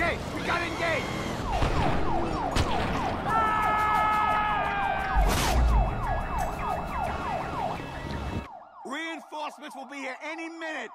Okay, we got engaged! Reinforcements will be here any minute!